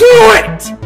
Do it!